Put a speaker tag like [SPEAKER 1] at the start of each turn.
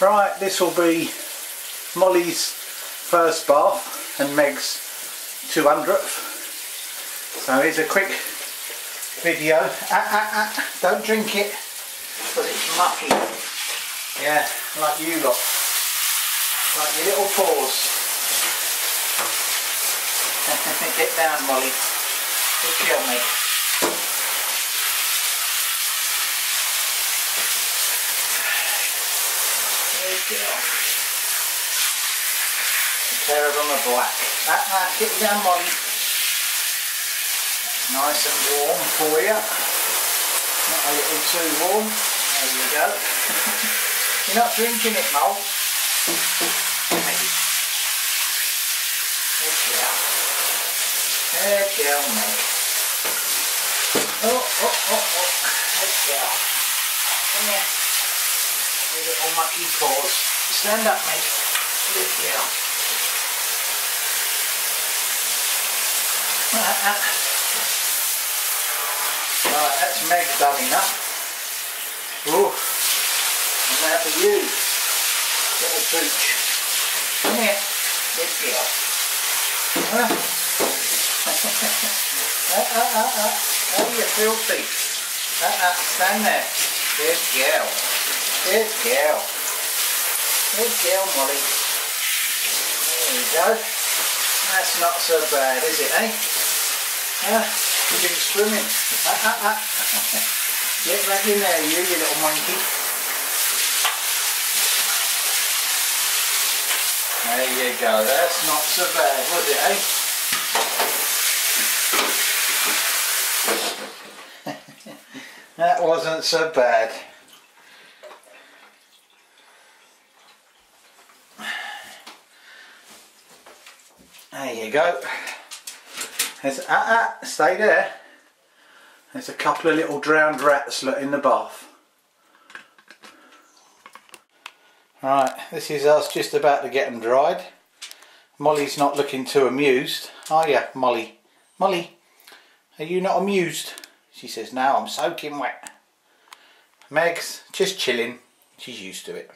[SPEAKER 1] Right, this will be Molly's first bath and Meg's 200th. So here's a quick video. Ah, ah, ah. Don't drink it because it's mucky. Yeah, like you lot. Like your little paws. Get down, Molly. Good girl, mate. Good girl. Tear it on the black. Ah, ah, get down, Molly. Nice and warm for you. Not a little too warm. There you go. You're not drinking it, Mole. Good girl. Good girl, mate. Oh, oh, oh, oh. Good girl. Come here. Your little mucky paws. Stand up, mate. Good girl. Right, that's Meg done enough. Ooh. And now for you, little pooch. Come here. Good girl. Huh? uh, uh, uh, uh. Oh, you filthy. Uh, uh, stand there. Good girl. Good girl. Good girl, Molly. There you go. That's not so bad, is it, eh? Huh? You've been swimming. Uh, uh, uh. Get back in there, you, you little monkey. There you go. That's not so bad, was it, eh? that wasn't so bad. There you go. There's, ah, ah, stay there. There's a couple of little drowned rats in the bath. Right, this is us just about to get them dried. Molly's not looking too amused, are you, Molly? Molly, are you not amused? She says, no, I'm soaking wet. Meg's just chilling. She's used to it.